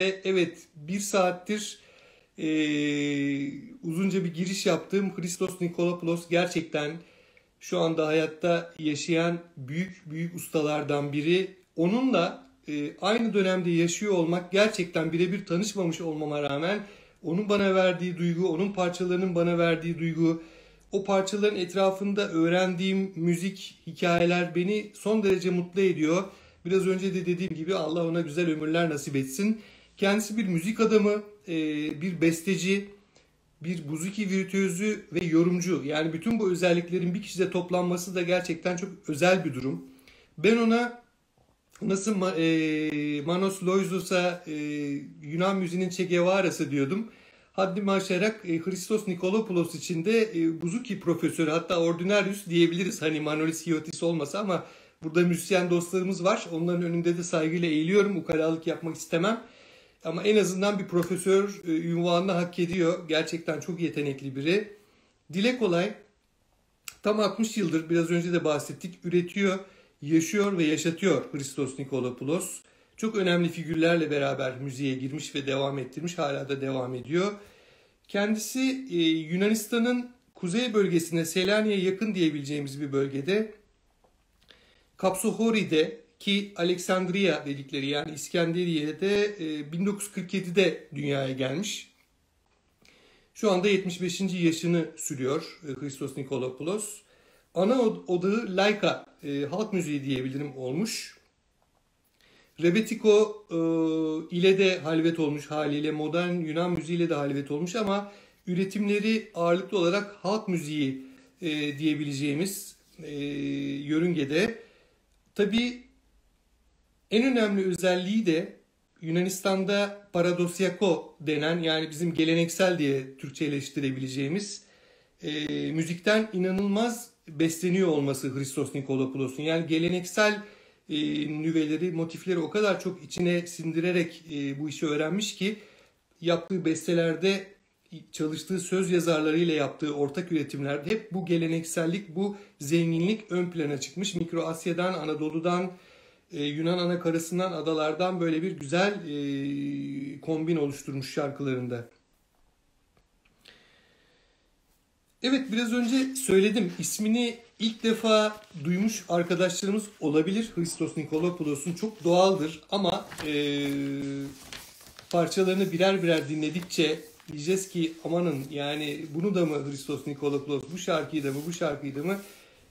Evet bir saattir e, uzunca bir giriş yaptığım Christos Nikolopoulos gerçekten şu anda hayatta yaşayan büyük büyük ustalardan biri. Onunla e, aynı dönemde yaşıyor olmak gerçekten birebir tanışmamış olmama rağmen onun bana verdiği duygu, onun parçalarının bana verdiği duygu, o parçaların etrafında öğrendiğim müzik, hikayeler beni son derece mutlu ediyor. Biraz önce de dediğim gibi Allah ona güzel ömürler nasip etsin. Kendisi bir müzik adamı, e, bir besteci, bir buzuki virtüözü ve yorumcu. Yani bütün bu özelliklerin bir kişide toplanması da gerçekten çok özel bir durum. Ben ona nasıl e, Manos Loizos'a e, Yunan müziğinin Che Guevara'sı diyordum. Haddimi aşarak Christos Nikolopoulos için de buzuki profesörü hatta ordinarius diyebiliriz. Hani Manolis Hiotis olmasa ama burada müzisyen dostlarımız var. Onların önünde de saygıyla eğiliyorum. Ukalalık yapmak istemem. Ama en azından bir profesör e, ünvanını hak ediyor. Gerçekten çok yetenekli biri. Dile kolay. Tam 60 yıldır biraz önce de bahsettik. Üretiyor, yaşıyor ve yaşatıyor Christos Nikolopoulos. Çok önemli figürlerle beraber müziğe girmiş ve devam ettirmiş. Hala da devam ediyor. Kendisi e, Yunanistan'ın kuzey bölgesine Selanik'e yakın diyebileceğimiz bir bölgede Kapsohori'de ki Alexandria dedikleri yani İskenderiye'de 1947'de e, dünyaya gelmiş. Şu anda 75. yaşını sürüyor e, Christos Nikolopoulos. Ana odağı Laika, e, halk müziği diyebilirim olmuş. Rebetiko ile de halvet olmuş haliyle, modern Yunan müziğiyle de halvet olmuş ama üretimleri ağırlıklı olarak halk müziği diyebileceğimiz yörüngede. Tabi en önemli özelliği de Yunanistan'da paradosyako denen yani bizim geleneksel diye Türkçeleştirebileceğimiz e, müzikten inanılmaz besleniyor olması Christos Nikolopoulos'un. Yani geleneksel e, nüveleri, motifleri o kadar çok içine sindirerek e, bu işi öğrenmiş ki yaptığı bestelerde çalıştığı söz yazarlarıyla yaptığı ortak üretimlerde hep bu geleneksellik, bu zenginlik ön plana çıkmış. Mikro Asya'dan, Anadolu'dan, e, Yunan ana karasından adalardan böyle bir güzel e, kombin oluşturmuş şarkılarında. Evet biraz önce söyledim. ismini ilk defa duymuş arkadaşlarımız olabilir. Christos Nikolopoulos'un çok doğaldır ama e, parçalarını birer birer dinledikçe diyeceğiz ki amanın yani bunu da mı Christos Nikolopoulos bu şarkıyı da mı bu şarkıyı da mı?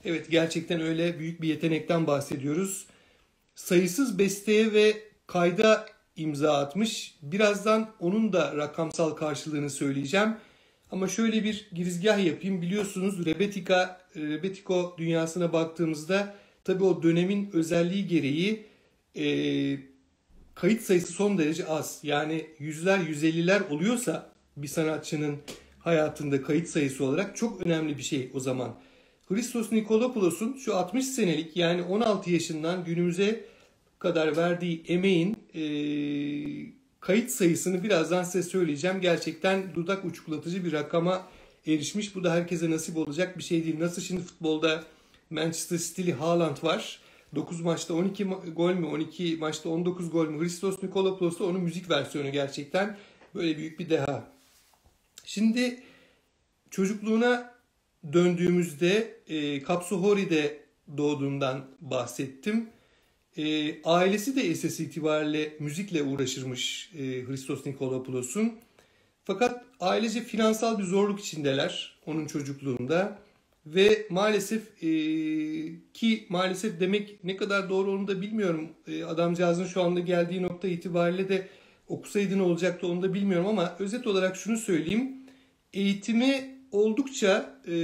Evet gerçekten öyle büyük bir yetenekten bahsediyoruz sayısız besteye ve kayda imza atmış. Birazdan onun da rakamsal karşılığını söyleyeceğim. Ama şöyle bir girizgah yapayım. Biliyorsunuz Rebetika, Rebetiko dünyasına baktığımızda tabii o dönemin özelliği gereği e, kayıt sayısı son derece az. Yani yüzler, yüzelliler oluyorsa bir sanatçının hayatında kayıt sayısı olarak çok önemli bir şey o zaman. Christos Nikolopoulos'un şu 60 senelik yani 16 yaşından günümüze kadar verdiği emeğin e, kayıt sayısını birazdan size söyleyeceğim. Gerçekten dudak uçuklatıcı bir rakama erişmiş. Bu da herkese nasip olacak bir şey değil. Nasıl şimdi futbolda Manchester City'li Haaland var. 9 maçta 12 gol mü 12 maçta 19 gol mü Christos Nikolopoulos da onun müzik versiyonu gerçekten böyle büyük bir deha. Şimdi çocukluğuna döndüğümüzde e, Kapsuhori'de doğduğundan bahsettim. E, ailesi de esas itibariyle müzikle uğraşırmış e, Christos Nikolopoulos'un. Fakat ailece finansal bir zorluk içindeler onun çocukluğunda. Ve maalesef e, ki maalesef demek ne kadar doğru onu da bilmiyorum. E, adamcağızın şu anda geldiği nokta itibariyle de okusaydı ne olacaktı onu da bilmiyorum ama özet olarak şunu söyleyeyim. Eğitimi oldukça e,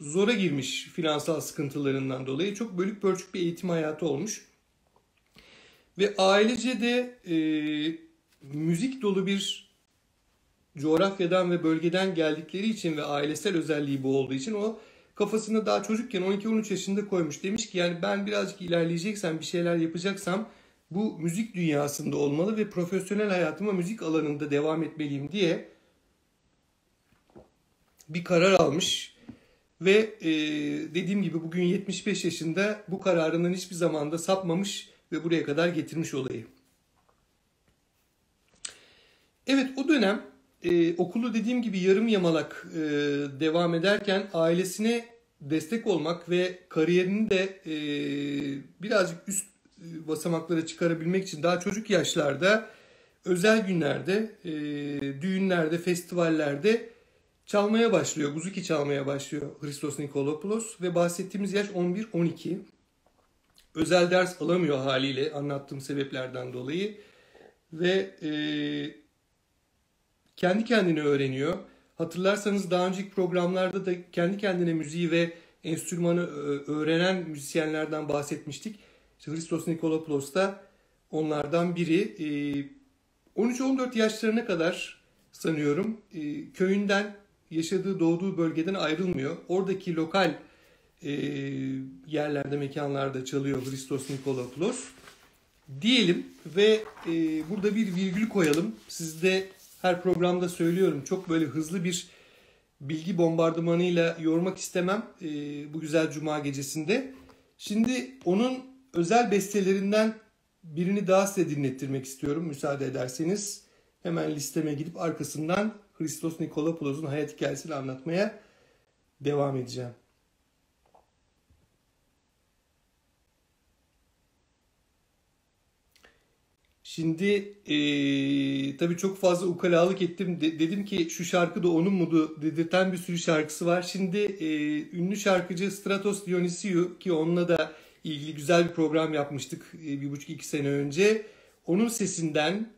zora girmiş finansal sıkıntılarından dolayı. Çok bölük pörçük bir eğitim hayatı olmuş. Ve ailece de e, müzik dolu bir coğrafyadan ve bölgeden geldikleri için ve ailesel özelliği bu olduğu için o kafasında daha çocukken 12-13 yaşında koymuş. Demiş ki yani ben birazcık ilerleyeceksem bir şeyler yapacaksam bu müzik dünyasında olmalı ve profesyonel hayatıma müzik alanında devam etmeliyim diye bir karar almış ve e, dediğim gibi bugün 75 yaşında bu kararından hiçbir zamanda sapmamış ve buraya kadar getirmiş olayı. Evet o dönem e, okulu dediğim gibi yarım yamalak e, devam ederken ailesine destek olmak ve kariyerini de e, birazcık üst e, basamaklara çıkarabilmek için daha çocuk yaşlarda özel günlerde, e, düğünlerde, festivallerde çalmaya başlıyor. Buzuki çalmaya başlıyor Christos Nikolopoulos ve bahsettiğimiz yaş 11-12. Özel ders alamıyor haliyle anlattığım sebeplerden dolayı ve e, kendi kendine öğreniyor. Hatırlarsanız daha önceki programlarda da kendi kendine müziği ve enstrümanı öğrenen müzisyenlerden bahsetmiştik. İşte Christos Nikolopoulos da onlardan biri. 13-14 yaşlarına kadar sanıyorum köyünden yaşadığı doğduğu bölgeden ayrılmıyor. Oradaki lokal yerlerde mekanlarda çalıyor Christos Nikolopoulos. Diyelim ve burada bir virgül koyalım. Siz de her programda söylüyorum. Çok böyle hızlı bir bilgi bombardımanıyla yormak istemem e, bu güzel cuma gecesinde. Şimdi onun özel bestelerinden birini daha size dinlettirmek istiyorum müsaade ederseniz. Hemen listeme gidip arkasından Christos Nikolapoulos'un hayat hikayesini anlatmaya devam edeceğim. Şimdi e, tabii çok fazla ukalalık ettim. De, dedim ki şu şarkı da onun mudu dedirten bir sürü şarkısı var. Şimdi e, ünlü şarkıcı Stratos Dionisiou ki onunla da ilgili güzel bir program yapmıştık e, bir buçuk iki sene önce. Onun sesinden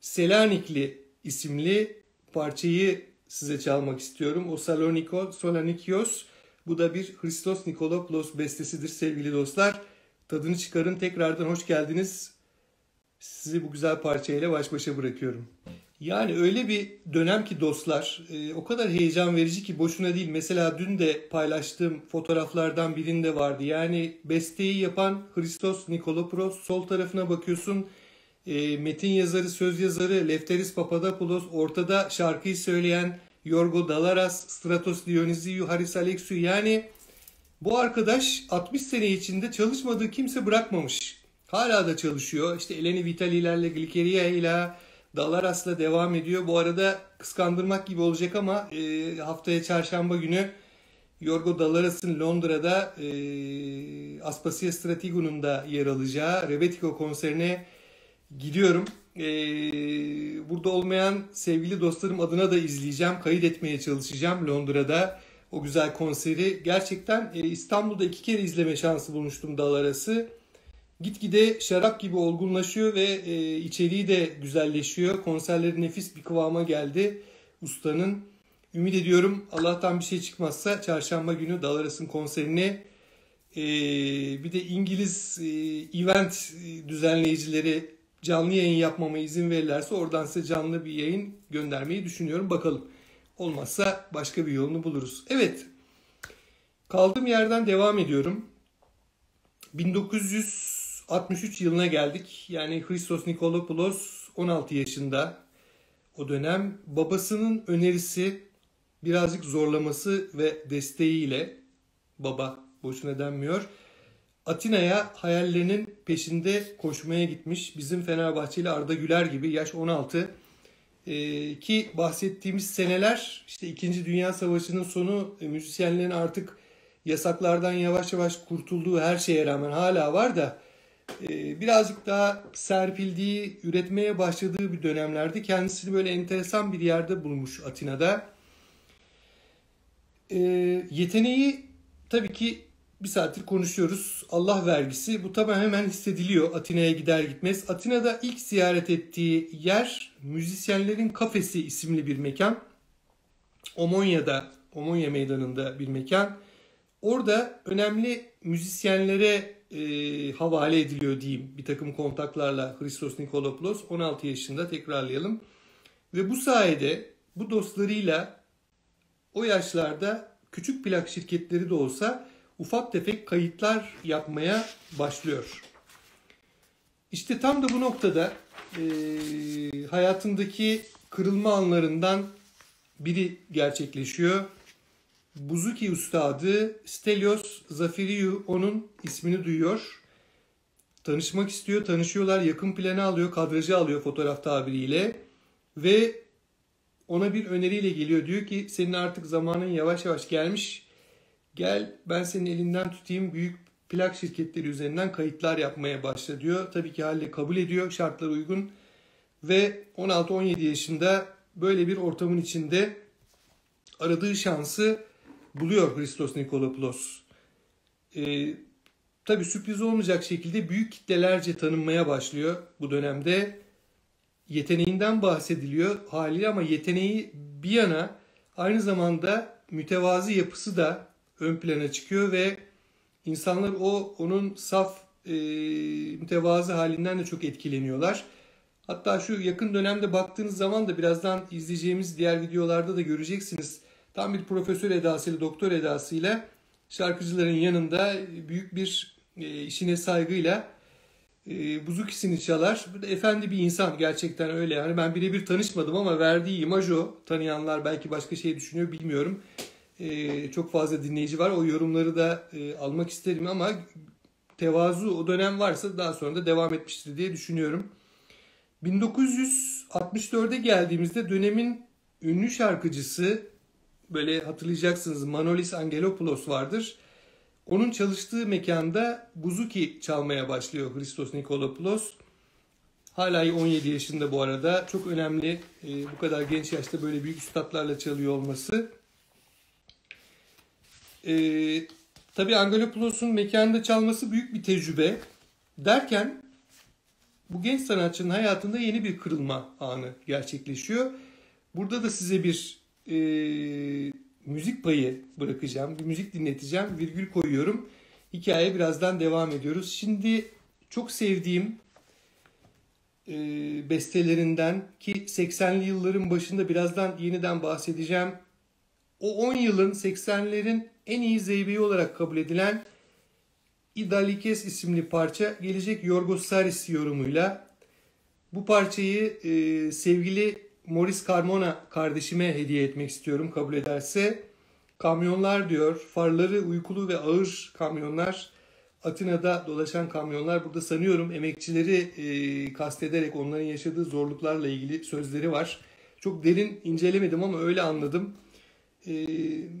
Selanikli isimli parçayı size çalmak istiyorum. O Saloniko, Solanikios. Bu da bir Christos Nikolopoulos bestesidir sevgili dostlar. Tadını çıkarın. Tekrardan hoş geldiniz sizi bu güzel parçayla baş başa bırakıyorum. Yani öyle bir dönem ki dostlar e, o kadar heyecan verici ki boşuna değil. Mesela dün de paylaştığım fotoğraflardan birinde vardı. Yani besteyi yapan Christos Nikolopoulos sol tarafına bakıyorsun. E, metin yazarı, söz yazarı Lefteris Papadopoulos ortada şarkıyı söyleyen Yorgo Dalaras, Stratos Dionysiou, Haris Alexiou yani bu arkadaş 60 sene içinde çalışmadığı kimse bırakmamış. Hala da çalışıyor. İşte Eleni Vitali'lerle, Glikeria ile Dalaras'la devam ediyor. Bu arada kıskandırmak gibi olacak ama e, haftaya çarşamba günü Yorgo Dalaras'ın Londra'da e, Aspasia Stratego'nun da yer alacağı Rebetiko konserine gidiyorum. E, burada olmayan sevgili dostlarım adına da izleyeceğim. Kayıt etmeye çalışacağım Londra'da o güzel konseri. Gerçekten e, İstanbul'da iki kere izleme şansı bulmuştum Dalaras'ı gitgide şarap gibi olgunlaşıyor ve e, içeriği de güzelleşiyor. Konserleri nefis bir kıvama geldi ustanın. Ümit ediyorum Allah'tan bir şey çıkmazsa çarşamba günü Dalaras'ın konserine e, bir de İngiliz e, event düzenleyicileri canlı yayın yapmama izin verirlerse oradan size canlı bir yayın göndermeyi düşünüyorum. Bakalım. Olmazsa başka bir yolunu buluruz. Evet. Kaldığım yerden devam ediyorum. 1900 63 yılına geldik. Yani Christos Nikolopoulos 16 yaşında o dönem. Babasının önerisi birazcık zorlaması ve desteğiyle baba boşuna denmiyor. Atina'ya hayallerinin peşinde koşmaya gitmiş. Bizim Fenerbahçeli Arda Güler gibi yaş 16. Ee, ki bahsettiğimiz seneler işte 2. Dünya Savaşı'nın sonu e, müzisyenlerin artık yasaklardan yavaş yavaş kurtulduğu her şeye rağmen hala var da ee, birazcık daha serpildiği, üretmeye başladığı bir dönemlerde kendisini böyle enteresan bir yerde bulmuş Atina'da. E, yeteneği tabii ki bir saattir konuşuyoruz. Allah vergisi. Bu tabii hemen hissediliyor Atina'ya gider gitmez. Atina'da ilk ziyaret ettiği yer Müzisyenlerin Kafesi isimli bir mekan. Omonya'da, Omonya meydanında bir mekan. Orada önemli müzisyenlere e, havale ediliyor diyeyim bir takım kontaklarla Christos Nikolopoulos 16 yaşında tekrarlayalım. Ve bu sayede bu dostlarıyla o yaşlarda küçük plak şirketleri de olsa ufak tefek kayıtlar yapmaya başlıyor. İşte tam da bu noktada e, hayatındaki kırılma anlarından biri gerçekleşiyor Buzuki ustadı Stelios Zafiriou onun ismini duyuyor. Tanışmak istiyor. Tanışıyorlar. Yakın planı alıyor. Kadrajı alıyor fotoğraf tabiriyle. ve ona bir öneriyle geliyor. Diyor ki senin artık zamanın yavaş yavaş gelmiş. Gel ben senin elinden tutayım büyük plak şirketleri üzerinden kayıtlar yapmaya başla diyor. Tabii ki Halle kabul ediyor şartlar uygun ve 16-17 yaşında böyle bir ortamın içinde aradığı şansı buluyor Christos Nikolopoulos. Ee, tabii sürpriz olmayacak şekilde büyük kitlelerce tanınmaya başlıyor bu dönemde. Yeteneğinden bahsediliyor haliyle ama yeteneği bir yana aynı zamanda mütevazi yapısı da ön plana çıkıyor ve insanlar o onun saf e, mütevazı halinden de çok etkileniyorlar. Hatta şu yakın dönemde baktığınız zaman da birazdan izleyeceğimiz diğer videolarda da göreceksiniz. Tam bir profesör edasıyla, doktor edasıyla şarkıcıların yanında büyük bir e, işine saygıyla e, buzukisini çalar. Efendi bir insan gerçekten öyle yani. Ben birebir tanışmadım ama verdiği imaj o. Tanıyanlar belki başka şey düşünüyor bilmiyorum. E, çok fazla dinleyici var. O yorumları da e, almak isterim ama tevazu o dönem varsa daha sonra da devam etmiştir diye düşünüyorum. 1964'e geldiğimizde dönemin ünlü şarkıcısı böyle hatırlayacaksınız Manolis Angelopoulos vardır. Onun çalıştığı mekanda buzuki çalmaya başlıyor Christos Nikolopoulos. Hala 17 yaşında bu arada. Çok önemli e, bu kadar genç yaşta böyle büyük üstadlarla çalıyor olması. E, tabii Angelopoulos'un mekanda çalması büyük bir tecrübe. Derken bu genç sanatçının hayatında yeni bir kırılma anı gerçekleşiyor. Burada da size bir e, müzik payı bırakacağım, bir müzik dinleteceğim, virgül koyuyorum. Hikaye birazdan devam ediyoruz. Şimdi çok sevdiğim e, bestelerinden ki 80'li yılların başında birazdan yeniden bahsedeceğim. O 10 yılın 80'lerin en iyi zeybeği olarak kabul edilen İdalikes isimli parça gelecek Yorgos Saris yorumuyla. Bu parçayı e, sevgili Morris Carmona kardeşime hediye etmek istiyorum kabul ederse. Kamyonlar diyor, farları uykulu ve ağır kamyonlar, Atina'da dolaşan kamyonlar. Burada sanıyorum emekçileri e, kastederek onların yaşadığı zorluklarla ilgili sözleri var. Çok derin incelemedim ama öyle anladım. E,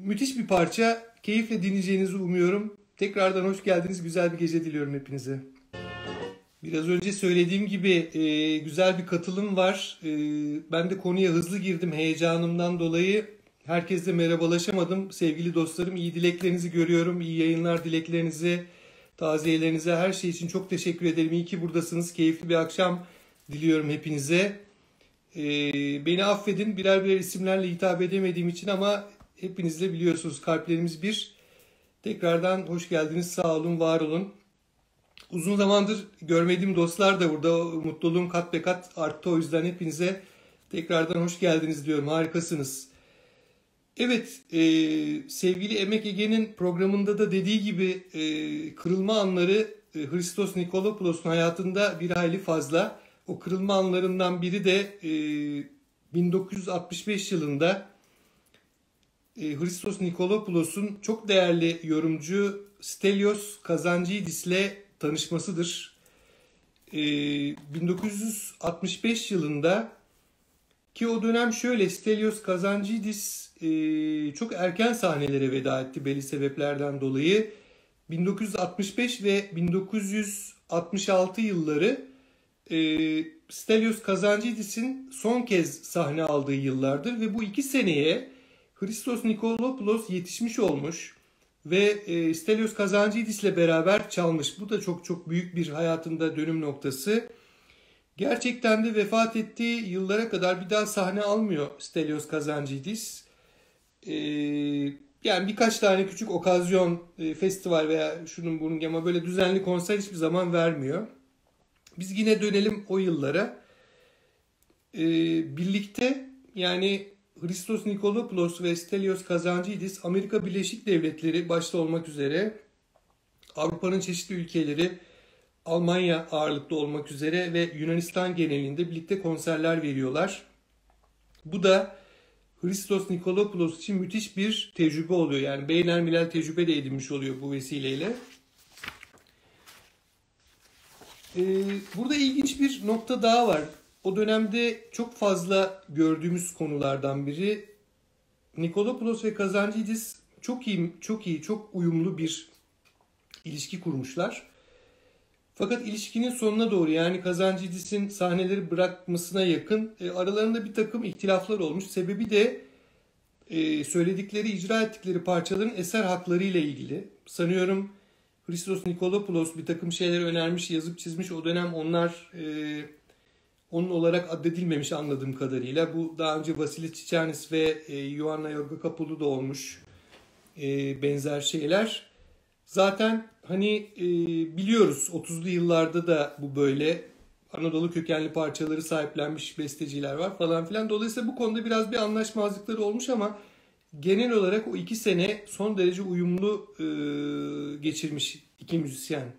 müthiş bir parça. Keyifle dinleyeceğinizi umuyorum. Tekrardan hoş geldiniz. Güzel bir gece diliyorum hepinize. Biraz önce söylediğim gibi e, güzel bir katılım var. E, ben de konuya hızlı girdim heyecanımdan dolayı. Herkesle merhabalaşamadım. Sevgili dostlarım iyi dileklerinizi görüyorum. İyi yayınlar dileklerinizi, taziyelerinize, her şey için çok teşekkür ederim. İyi ki buradasınız. Keyifli bir akşam diliyorum hepinize. E, beni affedin birer birer isimlerle hitap edemediğim için ama hepinizle biliyorsunuz kalplerimiz bir. Tekrardan hoş geldiniz. Sağ olun, var olun. Uzun zamandır görmediğim dostlar da burada. Mutluluğum kat be kat arttı. O yüzden hepinize tekrardan hoş geldiniz diyorum. Harikasınız. Evet, e, sevgili Emek Ege'nin programında da dediği gibi e, kırılma anları e, Christos Nikolopoulos'un hayatında bir hayli fazla. O kırılma anlarından biri de e, 1965 yılında e, Christos Nikolopoulos'un çok değerli yorumcu Stelios Kazancıidis ile tanışmasıdır. E, 1965 yılında ki o dönem şöyle Stelios Kazancıidis e, çok erken sahnelere veda etti belli sebeplerden dolayı. 1965 ve 1966 yılları e, Stelios Kazancıidis'in son kez sahne aldığı yıllardır ve bu iki seneye Christos Nikolopoulos yetişmiş olmuş ve e, Stelios Kazancıidis ile beraber çalmış. Bu da çok çok büyük bir hayatında dönüm noktası. Gerçekten de vefat ettiği yıllara kadar bir daha sahne almıyor Stelios Kazancıidis. Ee, yani birkaç tane küçük okazyon, e, festival veya şunun bunun ama böyle düzenli konser hiçbir zaman vermiyor. Biz yine dönelim o yıllara. Ee, birlikte yani Christos Nikolopoulos ve Stelios Kazancıidis Amerika Birleşik Devletleri başta olmak üzere Avrupa'nın çeşitli ülkeleri Almanya ağırlıklı olmak üzere ve Yunanistan genelinde birlikte konserler veriyorlar. Bu da Christos Nikolopoulos için müthiş bir tecrübe oluyor. Yani beynelmilel tecrübe de edinmiş oluyor bu vesileyle. Ee, burada ilginç bir nokta daha var. o dönemde çok fazla gördüğümüz konulardan biri Nikolopoulos ve Kazantzidis çok iyi, çok iyi, çok uyumlu bir ilişki kurmuşlar. Fakat ilişkinin sonuna doğru yani Kazantzidis'in sahneleri bırakmasına yakın e, aralarında bir takım ihtilaflar olmuş. Sebebi de e, söyledikleri, icra ettikleri parçaların eser hakları ile ilgili. Sanıyorum Christos Nikolopoulos bir takım şeyler önermiş, yazıp çizmiş. O dönem onlar e, onun olarak addedilmemiş anladığım kadarıyla. Bu daha önce Vasilis Çiçanis ve e, Ioanna Yorga da olmuş e, benzer şeyler. Zaten hani e, biliyoruz 30'lu yıllarda da bu böyle Anadolu kökenli parçaları sahiplenmiş besteciler var falan filan. Dolayısıyla bu konuda biraz bir anlaşmazlıkları olmuş ama genel olarak o iki sene son derece uyumlu e, geçirmiş iki müzisyen.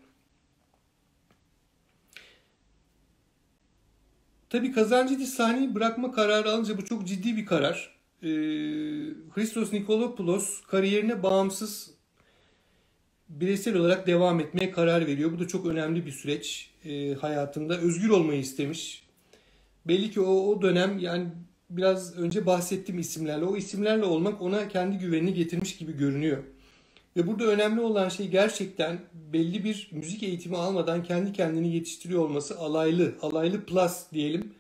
Tabii kazancı sahneyi bırakma kararı alınca bu çok ciddi bir karar. Ee, Christos Nikolopoulos kariyerine bağımsız bireysel olarak devam etmeye karar veriyor. Bu da çok önemli bir süreç e, hayatında. Özgür olmayı istemiş. Belli ki o, o dönem yani biraz önce bahsettiğim isimlerle o isimlerle olmak ona kendi güvenini getirmiş gibi görünüyor. Ve burada önemli olan şey gerçekten belli bir müzik eğitimi almadan kendi kendini yetiştiriyor olması alaylı, alaylı plus diyelim.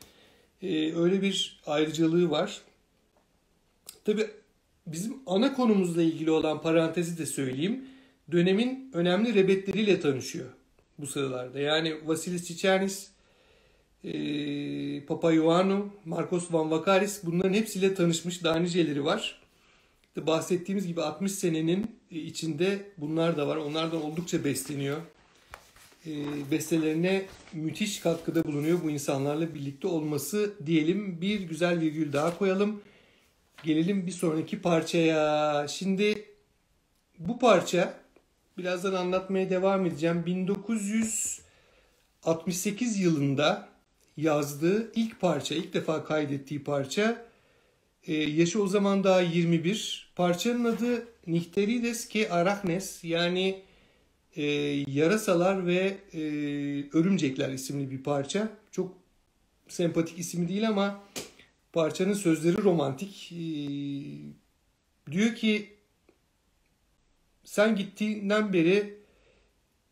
Ee, öyle bir ayrıcalığı var. Tabi bizim ana konumuzla ilgili olan parantezi de söyleyeyim. Dönemin önemli rebetleriyle tanışıyor bu sıralarda. Yani Vasilis Çiçernis, e, Papa Ioannou, Marcos Van Vakaris bunların hepsiyle tanışmış daha niceleri var. İşte bahsettiğimiz gibi 60 senenin içinde bunlar da var. Onlardan oldukça besleniyor. E, bestelerine müthiş katkıda bulunuyor bu insanlarla birlikte olması diyelim. Bir güzel virgül daha koyalım. Gelelim bir sonraki parçaya. Şimdi bu parça birazdan anlatmaya devam edeceğim. 1968 yılında yazdığı ilk parça, ilk defa kaydettiği parça. Ee, yaşı o zaman daha 21. Parçanın adı Nihterides ki Arachnes yani e, Yarasalar ve e, Örümcekler isimli bir parça. Çok sempatik ismi değil ama parçanın sözleri romantik. E, diyor ki sen gittiğinden beri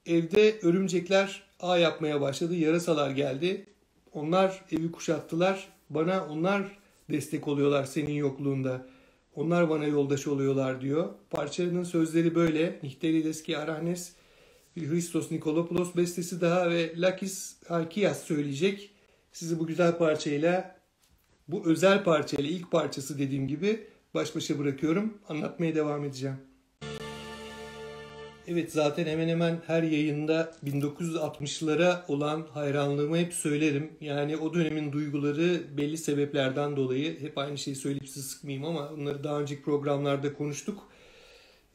evde örümcekler ağ yapmaya başladı. Yarasalar geldi. Onlar evi kuşattılar. Bana onlar destek oluyorlar senin yokluğunda. Onlar bana yoldaş oluyorlar diyor. Parçanın sözleri böyle. Nihteri ki Arahnes bir Christos Nikolopoulos bestesi daha ve Lakis Alkias söyleyecek. Sizi bu güzel parçayla bu özel parçayla ilk parçası dediğim gibi baş başa bırakıyorum. Anlatmaya devam edeceğim. Evet zaten hemen hemen her yayında 1960'lara olan hayranlığımı hep söylerim. Yani o dönemin duyguları belli sebeplerden dolayı hep aynı şeyi söyleyip sizi sıkmayayım ama bunları daha önceki programlarda konuştuk.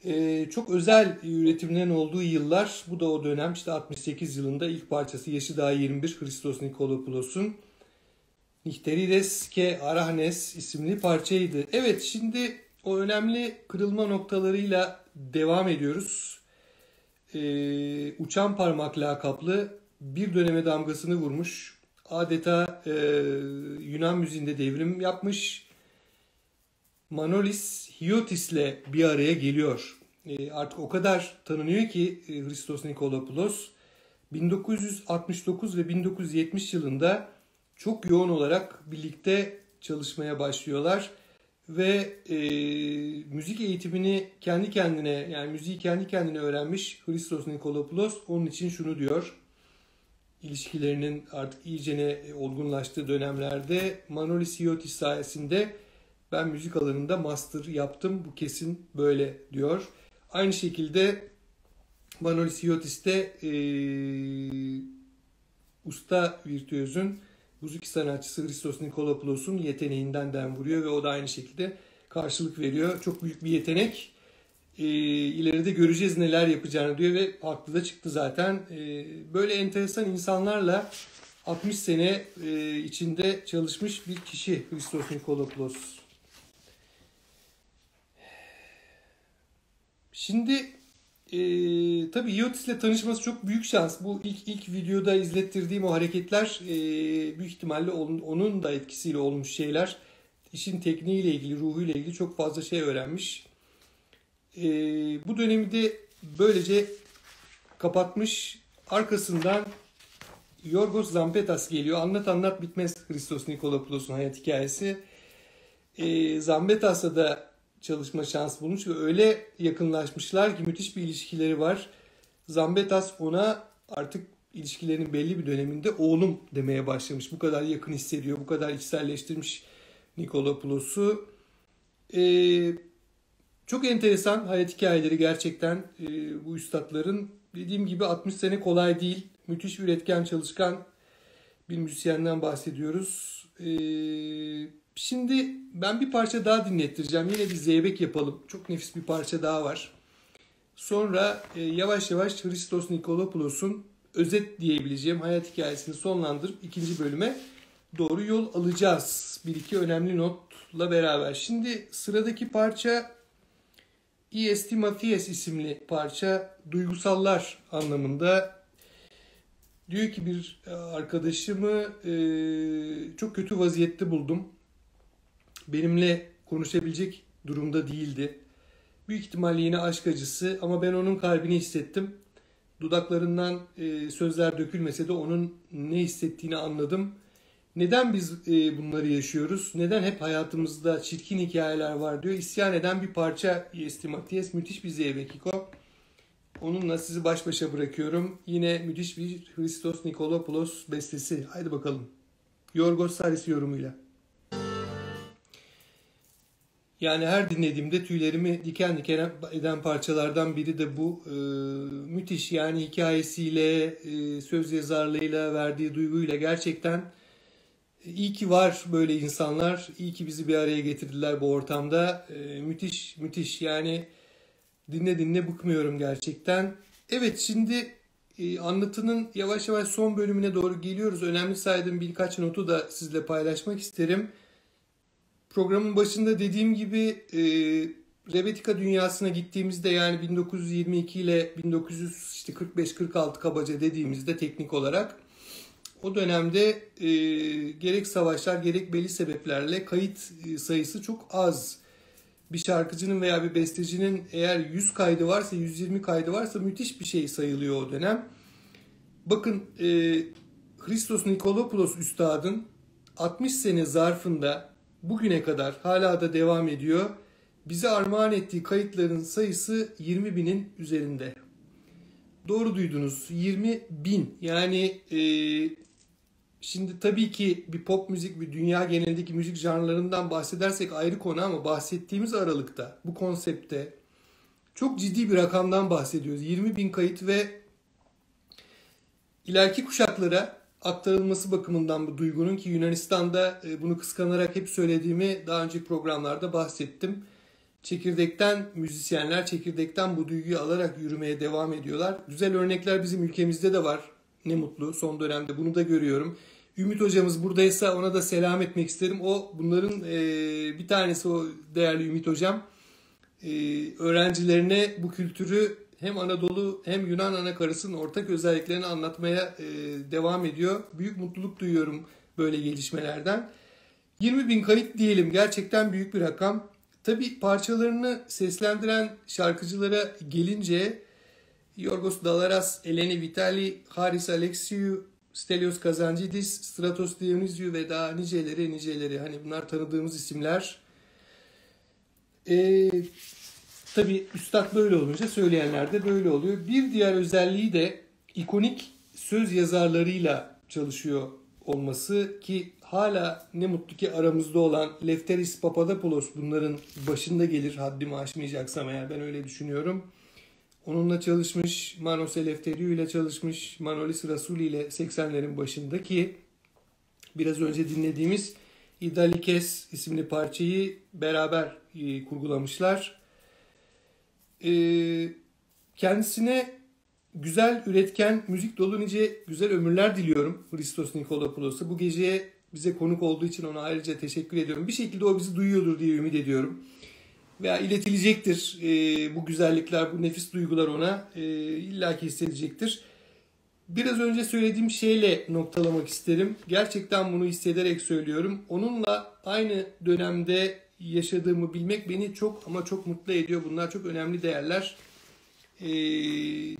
Ee, çok özel üretimlerin olduğu yıllar. Bu da o dönem işte 68 yılında ilk parçası yaşı daha 21 Christos Nikolopoulos'un Nihterides ke Arahnes isimli parçaydı. Evet şimdi o önemli kırılma noktalarıyla devam ediyoruz e, uçan parmak lakaplı bir döneme damgasını vurmuş. Adeta e, Yunan müziğinde devrim yapmış. Manolis Hiotis'le bir araya geliyor. E, artık o kadar tanınıyor ki e, Christos Nikolopoulos 1969 ve 1970 yılında çok yoğun olarak birlikte çalışmaya başlıyorlar ve e, müzik eğitimini kendi kendine yani müziği kendi kendine öğrenmiş Christos Nikolopoulos onun için şunu diyor. İlişkilerinin artık iyicene olgunlaştığı dönemlerde Manolis Iotis sayesinde ben müzik alanında master yaptım. Bu kesin böyle diyor. Aynı şekilde Manolis Iotis de e, usta virtüözün Buzuki sanatçısı Christos Nikolopoulos'un yeteneğinden den vuruyor ve o da aynı şekilde karşılık veriyor. Çok büyük bir yetenek. E, ileride göreceğiz neler yapacağını diyor ve haklı da çıktı zaten. E, böyle enteresan insanlarla 60 sene e, içinde çalışmış bir kişi Christos Nikolopoulos. Şimdi e, tabii Iotis ile tanışması çok büyük şans. Bu ilk ilk videoda izlettirdiğim o hareketler e, büyük ihtimalle onun, onun da etkisiyle olmuş şeyler. İşin tekniğiyle ilgili, ruhuyla ilgili çok fazla şey öğrenmiş. E, bu dönemi de böylece kapatmış. Arkasından Yorgos Zampetas geliyor. Anlat anlat bitmez Christos Nikolapoulos'un hayat hikayesi. E, Zampetas'la da çalışma şansı bulmuş ve öyle yakınlaşmışlar ki müthiş bir ilişkileri var. Zambetas ona artık ilişkilerinin belli bir döneminde oğlum demeye başlamış. Bu kadar yakın hissediyor, bu kadar içselleştirmiş Nikolapoulos'u. Ee, çok enteresan hayat hikayeleri gerçekten e, bu üstadların. Dediğim gibi 60 sene kolay değil. Müthiş üretken, çalışkan bir müzisyenden bahsediyoruz. Ee, Şimdi ben bir parça daha dinlettireceğim. Yine bir zeybek yapalım. Çok nefis bir parça daha var. Sonra e, yavaş yavaş Christos Nikolapoulos'un özet diyebileceğim hayat hikayesini sonlandırıp ikinci bölüme doğru yol alacağız. Bir iki önemli notla beraber. Şimdi sıradaki parça E.S.T. Mathias isimli parça duygusallar anlamında. Diyor ki bir e, arkadaşımı e, çok kötü vaziyette buldum benimle konuşabilecek durumda değildi. Büyük ihtimalle yine aşk acısı ama ben onun kalbini hissettim. Dudaklarından e, sözler dökülmese de onun ne hissettiğini anladım. Neden biz e, bunları yaşıyoruz? Neden hep hayatımızda çirkin hikayeler var diyor. İsyan eden bir parça E.S.T. Matias. Müthiş bir Zeybekiko. Onunla sizi baş başa bırakıyorum. Yine müthiş bir Christos Nikolopoulos bestesi. Haydi bakalım. Yorgos Saris yorumuyla. Yani her dinlediğimde tüylerimi diken diken eden parçalardan biri de bu. Ee, müthiş yani hikayesiyle, e, söz yazarlığıyla, verdiği duyguyla gerçekten iyi ki var böyle insanlar. İyi ki bizi bir araya getirdiler bu ortamda. Ee, müthiş, müthiş yani dinle dinle bıkmıyorum gerçekten. Evet şimdi e, anlatının yavaş yavaş son bölümüne doğru geliyoruz. Önemli saydığım birkaç notu da sizle paylaşmak isterim. Programın başında dediğim gibi e, Rebetika dünyasına gittiğimizde yani 1922 ile 1945-46 kabaca dediğimizde teknik olarak o dönemde e, gerek savaşlar gerek belli sebeplerle kayıt e, sayısı çok az. Bir şarkıcının veya bir bestecinin eğer 100 kaydı varsa 120 kaydı varsa müthiş bir şey sayılıyor o dönem. Bakın e, Christos Nikolopoulos Üstad'ın 60 sene zarfında bugüne kadar hala da devam ediyor. Bize armağan ettiği kayıtların sayısı 20 binin üzerinde. Doğru duydunuz 20 bin yani e, şimdi tabii ki bir pop müzik bir dünya genelindeki müzik janrlarından bahsedersek ayrı konu ama bahsettiğimiz aralıkta bu konsepte çok ciddi bir rakamdan bahsediyoruz. 20 bin kayıt ve ileriki kuşaklara aktarılması bakımından bu duygunun ki Yunanistan'da e, bunu kıskanarak hep söylediğimi daha önce programlarda bahsettim. Çekirdekten müzisyenler çekirdekten bu duyguyu alarak yürümeye devam ediyorlar. Güzel örnekler bizim ülkemizde de var. Ne mutlu son dönemde bunu da görüyorum. Ümit hocamız buradaysa ona da selam etmek isterim. O bunların e, bir tanesi o değerli Ümit hocam. E, öğrencilerine bu kültürü hem Anadolu hem Yunan anakarasının ortak özelliklerini anlatmaya e, devam ediyor. Büyük mutluluk duyuyorum böyle gelişmelerden. 20 bin kayıt diyelim gerçekten büyük bir rakam. Tabi parçalarını seslendiren şarkıcılara gelince Yorgos Dalaras, Eleni Vitali, Haris Alexiou, Stelios Kazantzidis, Stratos Dionysiou ve daha niceleri niceleri. Hani bunlar tanıdığımız isimler. Ee, Tabi üstad böyle olunca söyleyenler de böyle oluyor. Bir diğer özelliği de ikonik söz yazarlarıyla çalışıyor olması ki hala ne mutlu ki aramızda olan Lefteris Papadopoulos bunların başında gelir haddimi aşmayacaksam eğer ben öyle düşünüyorum. Onunla çalışmış, Manos Eleftheriou ile çalışmış, Manolis Rasuli ile 80'lerin başında ki biraz önce dinlediğimiz İdalikes isimli parçayı beraber e, kurgulamışlar e, kendisine güzel, üretken, müzik dolu nice güzel ömürler diliyorum Christos Nikolapoulos'a. Bu geceye bize konuk olduğu için ona ayrıca teşekkür ediyorum. Bir şekilde o bizi duyuyordur diye ümit ediyorum. veya iletilecektir e, bu güzellikler, bu nefis duygular ona e, illaki hissedecektir. Biraz önce söylediğim şeyle noktalamak isterim. Gerçekten bunu hissederek söylüyorum. Onunla aynı dönemde yaşadığımı bilmek beni çok ama çok mutlu ediyor. Bunlar çok önemli değerler. E,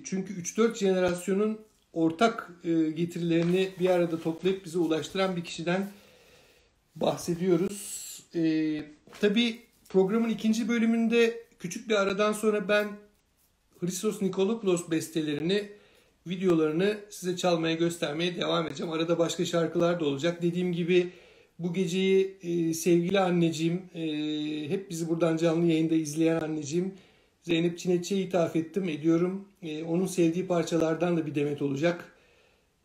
çünkü 3-4 jenerasyonun ortak e, getirilerini bir arada toplayıp bize ulaştıran bir kişiden bahsediyoruz. E, tabii programın ikinci bölümünde küçük bir aradan sonra ben Hristos Nikolopoulos bestelerini, videolarını size çalmaya göstermeye devam edeceğim. Arada başka şarkılar da olacak. Dediğim gibi bu geceyi e, sevgili anneciğim, e, hep bizi buradan canlı yayında izleyen anneciğim Zeynep Çinetçi'ye ithaf ettim, ediyorum. E, onun sevdiği parçalardan da bir demet olacak.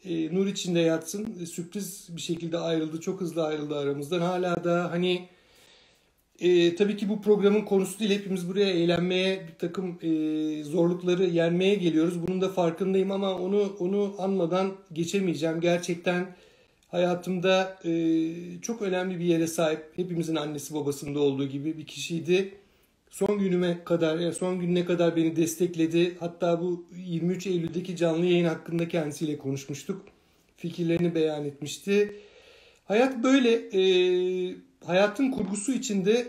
E, nur içinde yatsın. E, sürpriz bir şekilde ayrıldı, çok hızlı ayrıldı aramızdan. Hala da hani e, tabii ki bu programın konusu değil. Hepimiz buraya eğlenmeye, bir takım e, zorlukları yenmeye geliyoruz. Bunun da farkındayım ama onu onu anmadan geçemeyeceğim. Gerçekten hayatımda e, çok önemli bir yere sahip. Hepimizin annesi babasında olduğu gibi bir kişiydi. Son günüme kadar, yani son gününe kadar beni destekledi. Hatta bu 23 Eylül'deki canlı yayın hakkında kendisiyle konuşmuştuk. Fikirlerini beyan etmişti. Hayat böyle. E, hayatın kurgusu içinde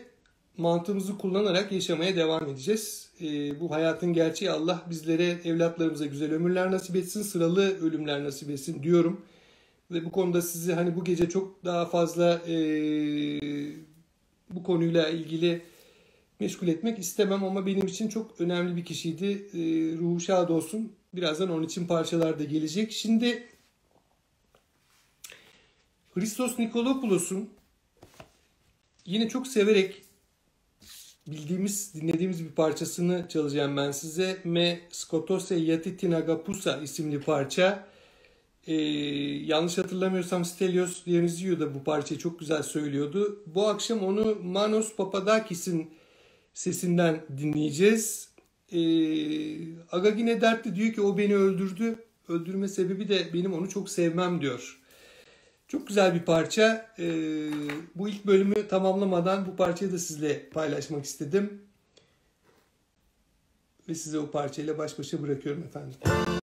mantığımızı kullanarak yaşamaya devam edeceğiz. E, bu hayatın gerçeği Allah bizlere, evlatlarımıza güzel ömürler nasip etsin, sıralı ölümler nasip etsin diyorum. Ve bu konuda sizi hani bu gece çok daha fazla e, bu konuyla ilgili meşgul etmek istemem ama benim için çok önemli bir kişiydi. E, ruhu şad olsun. Birazdan onun için parçalar da gelecek. Şimdi Hristos Nikolopoulos'un yine çok severek bildiğimiz, dinlediğimiz bir parçasını çalacağım ben size. Me Skotose Yatitin Agapusa isimli parça. Ee, yanlış hatırlamıyorsam Stelios Dionysiou da bu parçayı çok güzel söylüyordu. Bu akşam onu Manos Papadakis'in sesinden dinleyeceğiz. Ee, Agagine dertli diyor ki o beni öldürdü. Öldürme sebebi de benim onu çok sevmem diyor. Çok güzel bir parça. Ee, bu ilk bölümü tamamlamadan bu parçayı da sizle paylaşmak istedim. Ve size o parçayla baş başa bırakıyorum efendim.